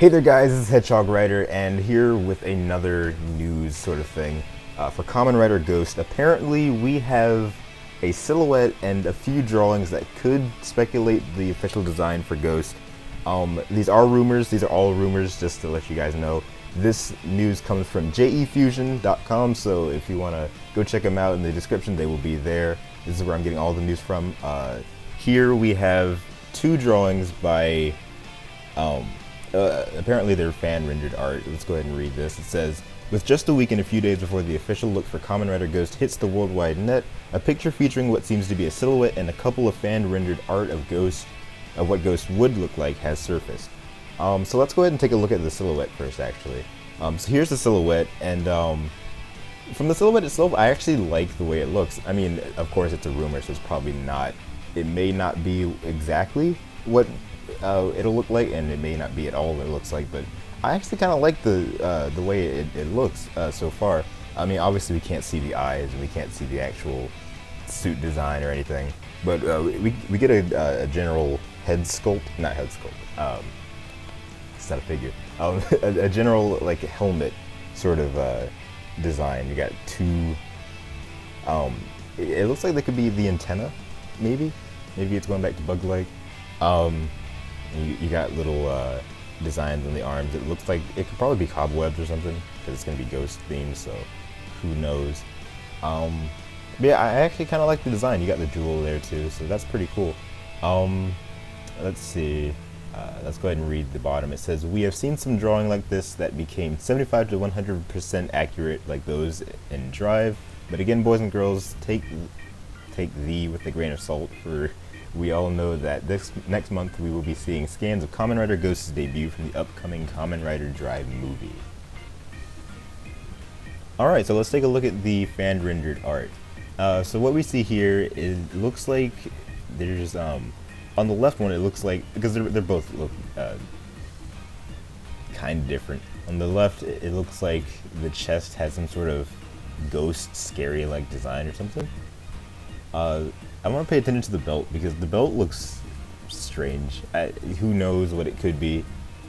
Hey there guys, this is Hedgehog Rider and here with another news sort of thing. Uh, for Kamen Rider Ghost, apparently we have a silhouette and a few drawings that could speculate the official design for Ghost. Um, these are rumors, these are all rumors just to let you guys know. This news comes from jefusion.com, so if you want to go check them out in the description, they will be there. This is where I'm getting all the news from. Uh, here we have two drawings by um, uh, apparently they're fan rendered art. Let's go ahead and read this. It says, with just a week and a few days before the official look for Kamen Rider Ghost hits the worldwide net, a picture featuring what seems to be a silhouette and a couple of fan rendered art of Ghost, of what Ghost would look like, has surfaced. Um, so let's go ahead and take a look at the silhouette first, actually. Um, so here's the silhouette, and um, from the silhouette itself, I actually like the way it looks. I mean, of course, it's a rumor, so it's probably not. It may not be exactly what uh, it'll look like, and it may not be at all what it looks like. But I actually kind of like the uh, the way it, it looks uh, so far. I mean, obviously we can't see the eyes and we can't see the actual suit design or anything, but uh, we we get a, a, general head sculpt, not head sculpt. Um, it's not a figure. Um, a, a, general like helmet sort of uh, design. You got two. Um, it, it looks like they could be the antenna, maybe. Maybe it's going back to bug-like. Um, you, you got little uh, designs on the arms. It looks like it could probably be cobwebs or something because it's going to be ghost themed, so who knows. Um, but yeah, I actually kind of like the design. You got the jewel there too, so that's pretty cool. Um, let's see. Uh, let's go ahead and read the bottom. It says, We have seen some drawing like this that became 75 to 100% accurate like those in Drive. But again, boys and girls, take take the with a grain of salt for we all know that this next month we will be seeing scans of Kamen Rider Ghost's debut from the upcoming Kamen Rider Drive movie. Alright, so let's take a look at the fan rendered art. Uh, so what we see here is looks like there's um on the left one it looks like because they're they're both look uh, kind of different. On the left it looks like the chest has some sort of ghost scary like design or something. Uh, I want to pay attention to the belt because the belt looks strange. I, who knows what it could be?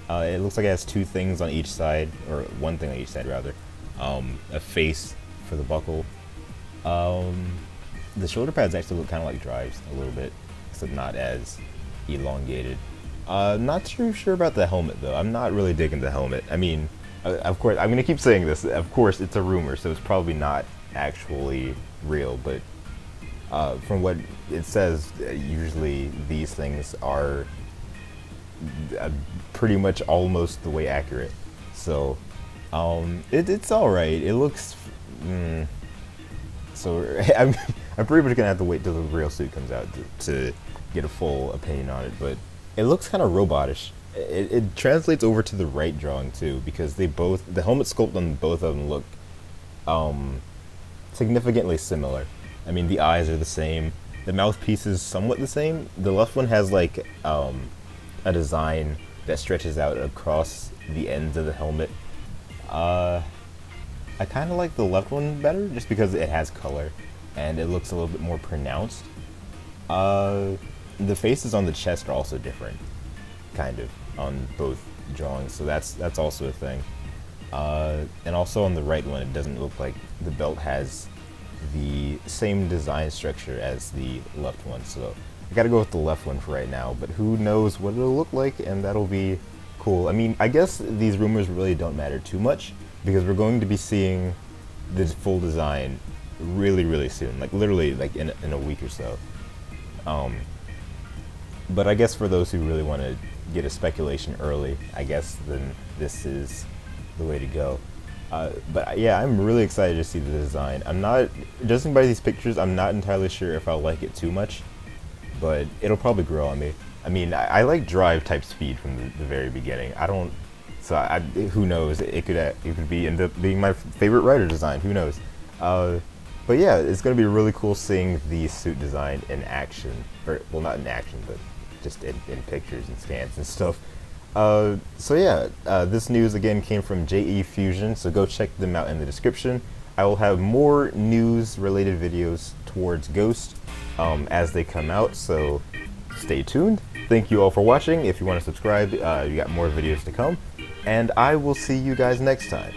Uh, it looks like it has two things on each side, or one thing on each side rather. Um, a face for the buckle. Um, the shoulder pads actually look kind of like drives a little bit, except not as elongated. Uh, not too sure about the helmet though. I'm not really digging the helmet. I mean, uh, of course, I'm gonna keep saying this. Of course, it's a rumor, so it's probably not actually real. But uh, from what it says, usually these things are uh, pretty much almost the way accurate. So um, it, it's all right. It looks. Mm, so I'm, I'm pretty much gonna have to wait till the real suit comes out to, to get a full opinion on it. But it looks kind of robotish. It, it, translates over to the right drawing too because they both the helmet sculpt on both of them look um, significantly similar. I mean, the eyes are the same. The mouthpiece is somewhat the same. The left one has like um, a design that stretches out across the ends of the helmet. Uh, I kind of like the left one better just because it has color and it looks a little bit more pronounced. Uh, the faces on the chest are also different, kind of, on both drawings, so that's that's also a thing. Uh, and also on the right one, it doesn't look like the belt has the same design structure as the left one. So I gotta go with the left one for right now, but who knows what it'll look like, and that'll be cool. I mean, I guess these rumors really don't matter too much because we're going to be seeing this full design really, really soon, like literally like in, in a week or so. Um, but I guess for those who really want to get a speculation early, I guess then this is the way to go. Uh, but yeah, I'm really excited to see the design. I'm not, judging by these pictures, I'm not entirely sure if I'll like it too much, but it'll probably grow on me. I mean, I, I like drive type speed from the, the, very beginning. I don't, so I, who knows? It could it could be end up being my favorite rider design. Who knows? Uh, but yeah, it's gonna be really cool seeing the suit design in action, or well, not in action, but just in, in pictures and scans and stuff. Uh, so yeah, uh, this news again came from JE Fusion, so go check them out in the description. I will have more news related videos towards Ghost um, as they come out, so stay tuned. Thank you all for watching. If you want to subscribe, uh, you got more videos to come. and I will see you guys next time.